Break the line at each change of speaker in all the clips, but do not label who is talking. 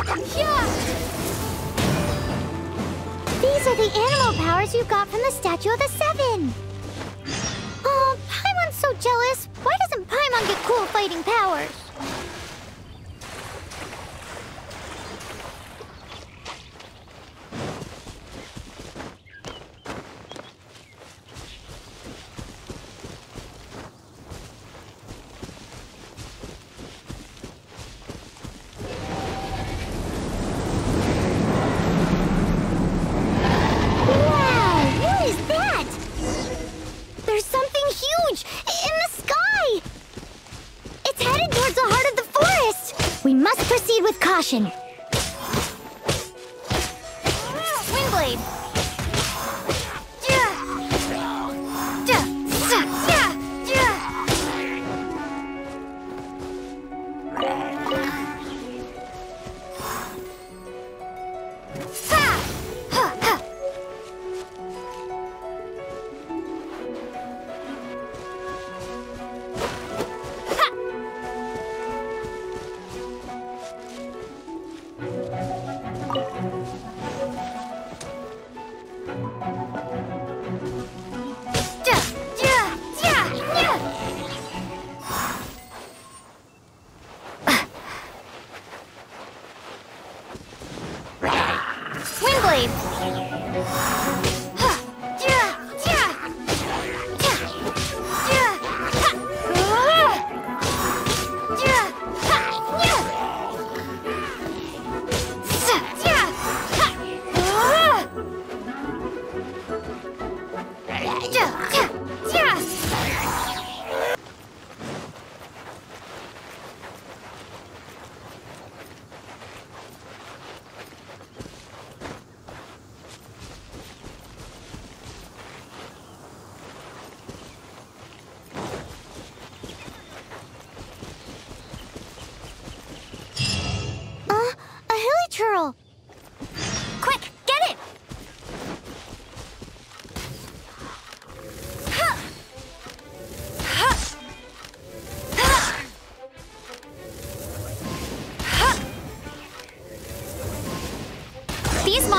These are the Anemo powers you got from the Statue of the Seven! Oh, Paimon's so jealous. Why doesn't Paimon get cool fighting powers? We must proceed with caution. Windblade!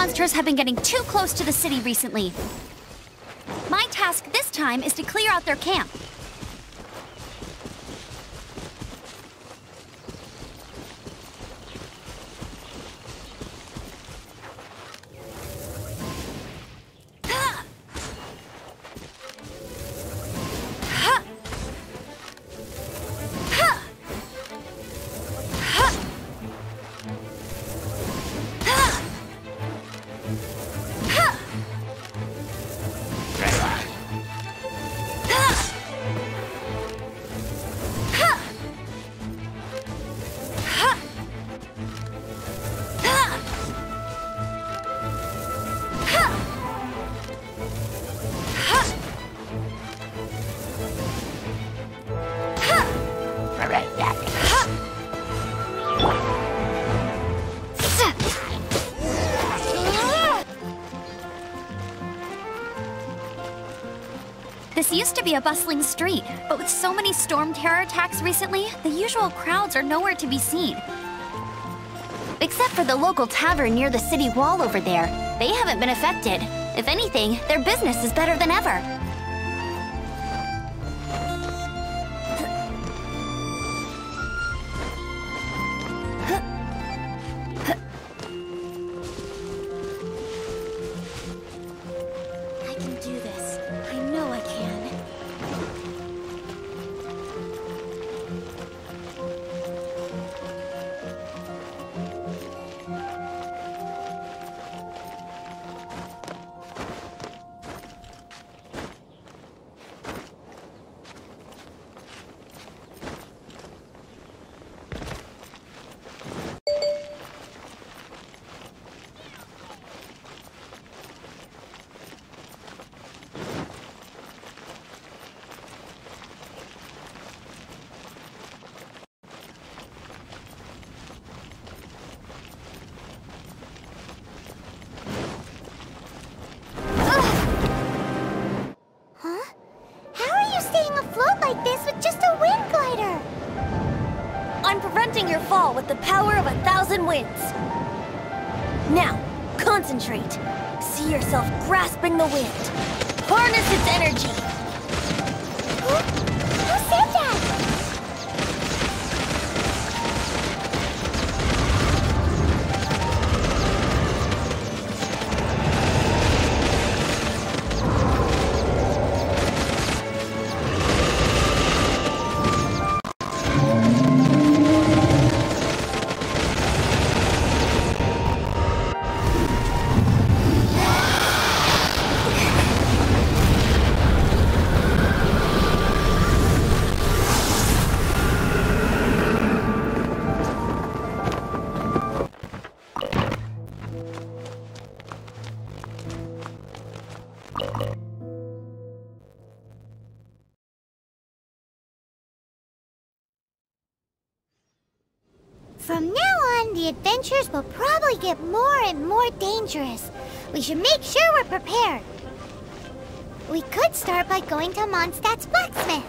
Monsters have been getting too close to the city recently. My task this time is to clear out their camp. Used to be a bustling street, but with so many storm terror attacks recently, the usual crowds are nowhere to be seen. Except for the local tavern near the city wall over there. They haven't been affected. If anything, their business is better than ever.
Fall with the power of a thousand winds. Now, concentrate. See yourself grasping the wind. Harness its energy.
From now on, the adventures will probably get more and more dangerous. We should make sure we're prepared. We could start by going to Mondstadt's blacksmith.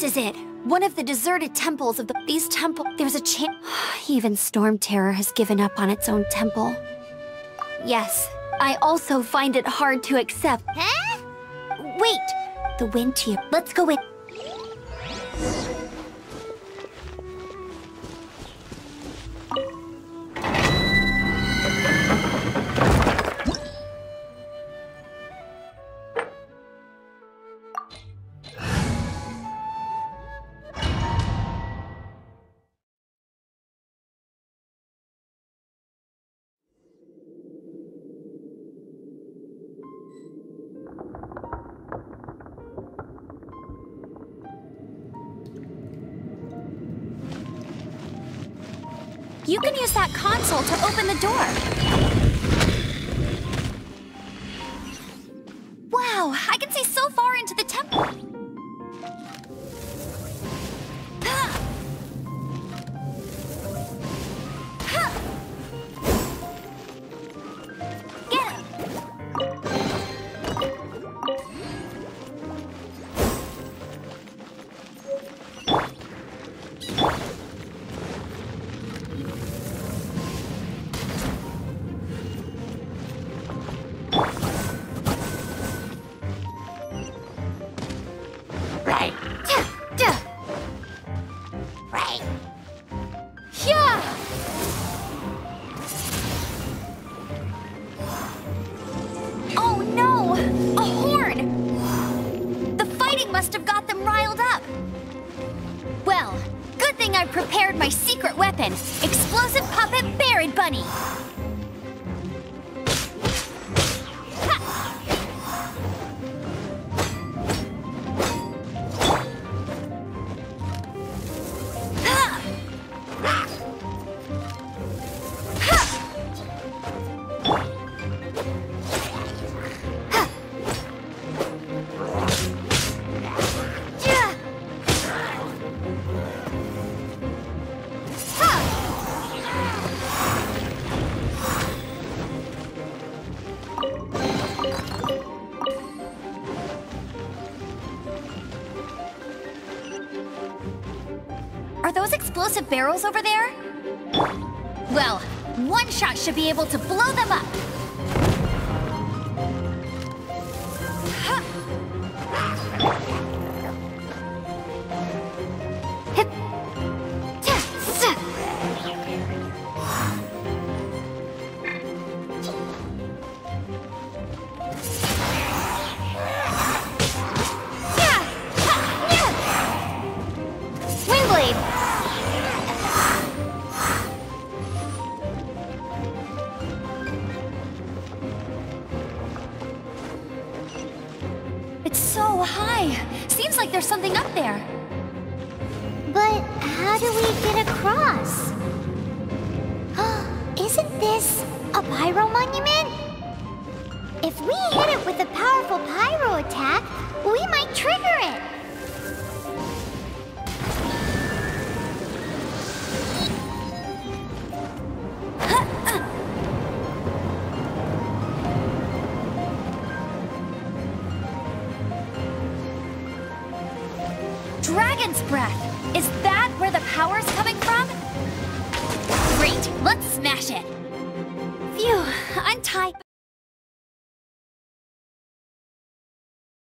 This is it. One of the deserted temples of the... These temple... There's a chance... Even Storm Terror has given up on its own temple. Yes, I also find it hard to accept...
Huh?
Wait! The wind tear. Let's go in. You can use that console to open the door.
Right.
Yeah! Oh no! A horn! The fighting must have got them riled up. Well, good thing I prepared my secret weapon, Explosive Puppet Baron Bunny. Barrels over there? Well, one shot should be able to blow them up. Ha!
Do we get across? Isn't this a pyro monument? If we hit it with a powerful pyro attack, we might trigger it.
Dragon's Breath! Is power's coming from? Great, let's smash it! Phew, tired.